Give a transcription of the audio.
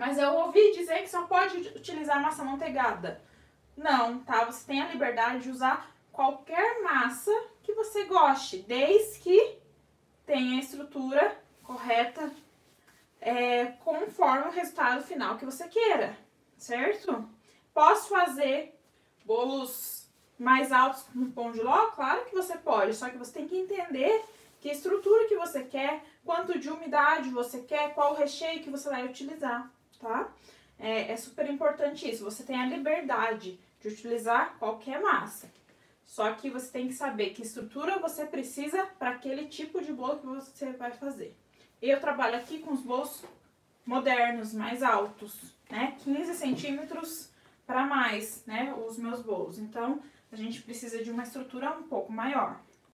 Mas eu ouvi dizer que só pode utilizar massa manteigada. Não, tá? Você tem a liberdade de usar qualquer massa que você goste, desde que tenha a estrutura correta é, conforme o resultado final que você queira, certo? Posso fazer bolos mais altos no pão de ló? Claro que você pode, só que você tem que entender que estrutura que você quer, quanto de umidade você quer, qual recheio que você vai utilizar, tá? É, é super importante isso, você tem a liberdade de utilizar qualquer massa. Só que você tem que saber que estrutura você precisa para aquele tipo de bolo que você vai fazer. Eu trabalho aqui com os bolos modernos, mais altos, né? 15 centímetros para mais, né? Os meus bolos. Então, a gente precisa de uma estrutura um pouco maior.